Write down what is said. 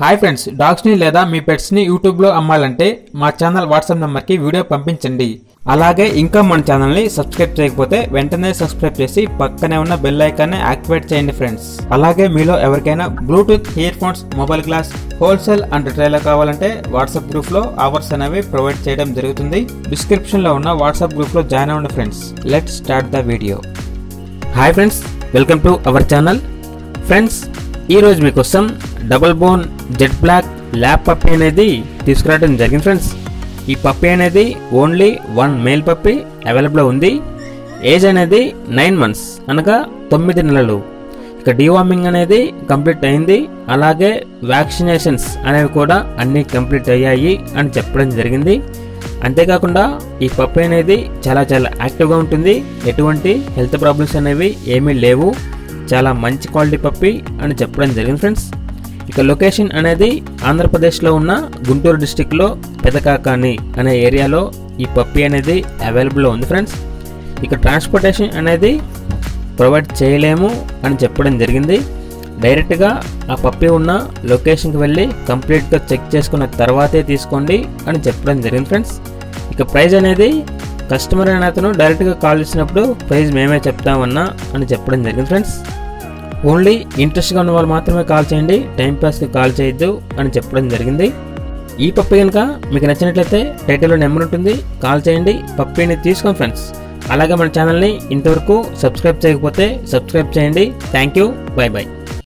Hi friends డాగ్స్ని లేదా మీ పెట్స్ని యూట్యూబ్లో అమ్మాలంటే మా ఛానల్ వాట్సాప్ నెంబర్కి వీడియో పంపించండి. అలాగే ఇంకా మన ఛానల్ని సబ్స్క్రైబ్ చేయకపోతే వెంటనే సబ్స్క్రైబ్ చేసి పక్కనే ఉన్న బెల్ ఐకాన్ని యాక్టివేట్ చేయండి ఫ్రెండ్స్ అలాగే మీలో ఎవరికైనా bluetooth ear phones mobile glass wholesale and retail కావాలంటే వాట్సాప్ గ్రూప్లో ఆఫర్స్ అనేవి ప్రొవైడ్ చేయడం జరుగుతుంది. డిస్క్రిప్షన్లో ఉన్న వాట్సాప్ గ్రూప్లో జాయిన్ అవ్వండి friends let start the video hi friends welcome to our channel friends ఈరోజు మీకోసం double bone jet black lab puppy అనేది తీసుకురావడం జరిగింది ఫ్రెండ్స్. ఈ పప్పి అనేది only one male puppy available ఉంది. ఏజ్ అనేది నైన్ మంత్స్ అనగా తొమ్మిది నెలలు. ఇక డివార్మింగ్ అనేది కంప్లీట్ అయింది. అలాగే వ్యాక్సినేషన్స్ అనేవి కూడా అన్నీ కంప్లీట్ అయ్యాయి అని చెప్పడం జరిగింది. అంతేకాకుండా ఈ పప్పి అనేది చాలా చాలా యాక్టివ్గా ఉంటుంది. ఎటువంటి హెల్త్ ప్రాబ్లమ్స్ అనేవి ఏమీ లేవు. చాలా మంచి క్వాలిటీ పప్పి అని చెప్పడం జరిగింది ఫ్రెండ్స్. ఇక లొకేషన్ అనేది ఆంధ్రప్రదేశ్లో ఉన్న గుంటూరు డిస్టిక్లో పెదకాకాని అనే ఏరియాలో ఈ పప్పి అనేది అవైలబుల్లో ఉంది ఫ్రెండ్స్. ఇక ట్రాన్స్పోర్టేషన్ అనేది ప్రొవైడ్ చేయలేము అని చెప్పడం జరిగింది. డైరెక్ట్గా ఆ పప్పి ఉన్న లొకేషన్కి వెళ్ళి కంప్లీట్గా చెక్ చేసుకున్న తర్వాతే తీసుకోండి అని చెప్పడం జరిగింది ఫ్రెండ్స్. ఇక ప్రైజ్ అనేది కస్టమర్ అయిన అతను డైరెక్ట్గా కాల్ చేసినప్పుడు ప్రైజ్ మేమే చెప్తామన్నా అని చెప్పడం జరిగింది ఫ్రెండ్స్. ఓన్లీ ఇంట్రెస్ట్గా ఉన్న వాళ్ళు మాత్రమే కాల్ చేయండి. టైంపాస్కి కాల్ చేయొద్దు అని చెప్పడం జరిగింది. ఈ పప్పి కనుక మీకు నచ్చినట్లయితే టైటిల్లో నెంబర్ ఉంటుంది. కాల్ చేయండి. పప్పిని తీసుకోండి ఫ్రెండ్స్. అలాగే మన ఛానల్ని ఇంతవరకు సబ్స్క్రైబ్ చేయకపోతే సబ్స్క్రైబ్ చేయండి. Thank you by. బాయ్